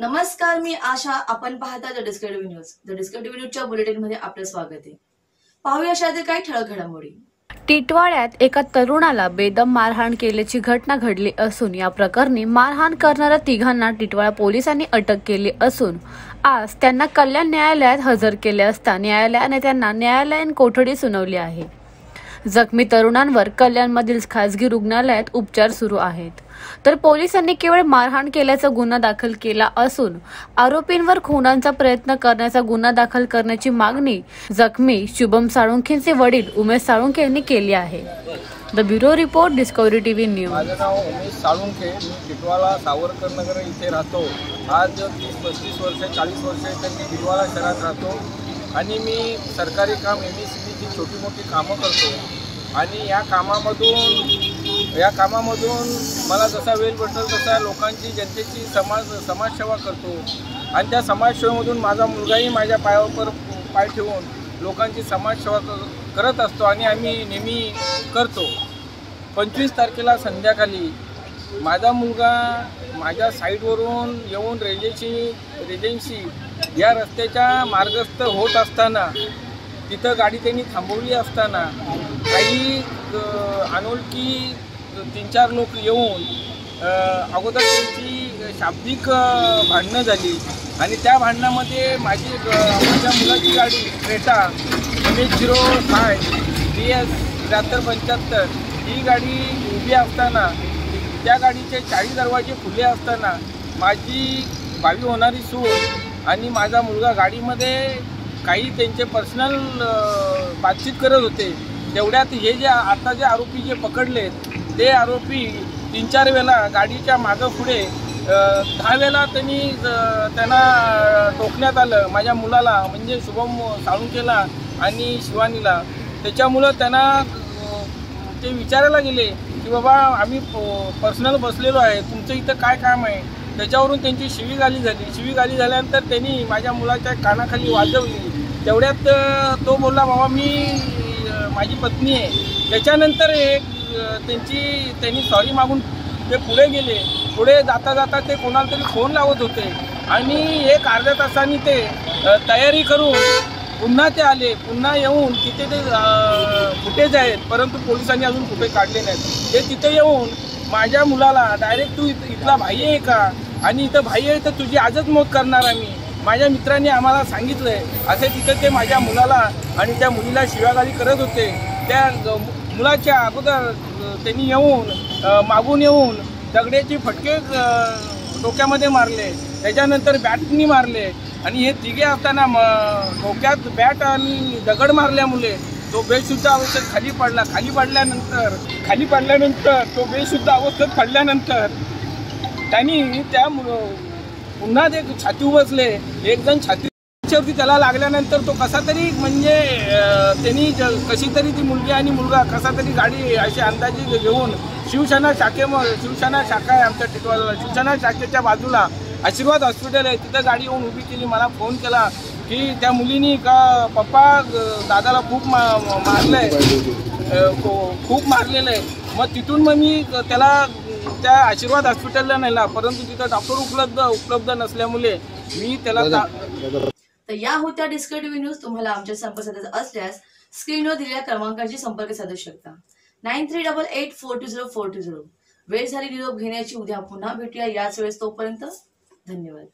नमस्कार मी आशा. आपण पाहता the descriptive news the descriptive न्यूजच्या बुलेटिनमध्ये आपलं स्वागत आहे. पाहूया अशातील काही ठळक घडामोडी. टिटवाळ्यात एका तरुणाला बेदम मारहाण केल्याची घटना घडली असून या प्रकरणी मारहाण करणाऱ्या तिघांना टिटवाळा पोलिसांनी अटक केली असून आज त्यांना कल्याण न्यायालयात हजर केले असता न्यायालयाने त्यांना न्यायालयीन कोठडी सुनावली आहे. जखमी तरुणांवर कल्याणमधील खासगी रुग्णालयात उपचार सुरू आहेत. तर पोलिसांनी केवळ मारहाण केल्याचा गुन्हा दाखल केला असून आरोपींवर खुनांचा प्रयत्न करण्याचा गुन्हा दाखल करण्याची मागणी जखमी शुभम साळुंखेंचे वडील उमेश साळुंखे यांनी केली आहे. The bureau report discovery TV news. माझं नाव उमेश साळुंखे. मी टिटवाला सावरकर नगर इथे राहतो. आज तीस पस्तीस वर्ष चाळीस वर्ष त्यांनी मी टिटवाला शहरात राहतो. आणि मी सरकारी काम एम एस सी बीची छोटी मोठी कामं करतो. आणि या कामामधून या कामामधून मला जसा वेळ भेटतो तसा लोकांची जनतेची समाज समाजसेवा करतो. आणि त्या समाजसेवेमधून माझा मुलगाही माझ्या पायावर पाय ठेवून लोकांची समाजसेवा करत असतो आणि आम्ही नेहमी करतो. पंचवीस तारखेला संध्याकाळी माझा मुलगा माझ्या साईडवरून येऊन रेजेन्सी रेजेन्सी या रस्त्याच्या मार्गस्थ होत असताना तिथं गाडी त्यांनी थांबवली असताना काही अनोळखी तीन चार लोक येऊन अगोदर त्यांची शाब्दिक भांडणं झाली. आणि त्या भांडणामध्ये माझी माझ्या मुलाची गाडी Creta M H zero five B S त्र्याहत्तर पंच्याहत्तर ही गाडी उभी असताना त्या गाडीचे चाळीस दरवाजे खुले असताना माझी बावी होणारी सूट आणि माझा मुलगा गाडीमध्ये काही त्यांचे पर्सनल बातचीत करत होते. तेवढ्यात हे जे आता जे आरोपी जे पकडलेत ते आरोपी तीन चार वेळा गाडीच्या मागं पुढे दहा वेळा त्यांनी त्यांना टोकण्यात आलं. माझ्या मुलाला म्हणजे शुभम साळुंकेला आणि शिवानीला. त्याच्यामुळं त्यांना ते विचारायला गेले की बाबा आम्ही पर्सनल बसलेलो आहे. तुमचं इथं काय काम आहे? त्याच्यावरून त्यांची शिवीगाली झाली. शिवीगाली झाल्यानंतर त्यांनी माझ्या मुलाच्या कानाखाली वाजवली. तेवढ्यात तो बोलला बाबा मी माझी पत्नी आहे. त्याच्यानंतर एक त्यांची त्यांनी सॉरी मागून ते पुढे गेले. पुढे जाता जाता ते कोणाला तरी फोन लावत होते. आणि एक अर्ध्या तासाने ते तयारी करून पुन्हा ते आले. पुन्हा येऊन तिथे ते फुटेज आहेत. परंतु पोलिसांनी अजून कुठे काढले नाहीत. ते तिथे येऊन माझ्या मुलाला डायरेक्ट तू इथ इथला भाई आहे का? आणि इथं भाई आहे तर तुझी आजच मौत करणार आम्ही. माझ्या मित्रांनी आम्हाला सांगितलंय. असे तिथं ते माझ्या मुलाला आणि त्या मुलीला शिवागाळी करत होते. त्या मुलाच्या अगोदर त्यांनी येऊन मागून येऊन दगड्याचे फटके डोक्यामध्ये मारले. त्याच्यानंतर बॅटनी मारले. आणि हे तिघे असताना म डोक्यात बॅट आणि दगड मारल्यामुळे तो बेशुद्ध अवस्थेत खाली पडला. खाली पडल्यानंतर खाली पडल्यानंतर तो बेशुद्ध अवस्थेत पडल्यानंतर त्यांनी त्या पुन्हा ते छाती उबसले एक जण छातीवरती त्याला लागल्यानंतर तो कसा तरी म्हणजे त्यांनी ज- कशी तरी ती मुलगी आणि मुलगा कसा तरी गाडी अशी अंदाजे घेऊन शिवसेना शाखे शिवसेना शाखा आहे आमच्या टिटवाला शिवसेना शाखेच्या बाजूला आशीर्वाद हॉस्पिटल आहे तिथं गाडी येऊन उभी केली. मला फोन केला की त्या मुलीनी का पप्पा दादाला खूप मा मारलंय. अं, खू- खूप मारलेलं आहे. मग तिथून मग मी त्याला त्या आशीर्वाद हॉस्पिटलला नेला. परंतु तिथं डॉक्टर उपलब्ध उपलब्ध नसल्यामुळे मी त्याला तर या होत्या डिस्कटिव्ह न्यूज तुम्हाला आमच्या संपर्क साधायचा असल्यास स्क्रीनवर दिलेल्या क्रमांकाशी संपर्क साधू शकता. Nine three double eight four two zero four two zero वेळ झाली निरोप घेण्याची. उद्या पुन्हा भेटूया. याच वेळेस तोपर्यंत धन्यवाद.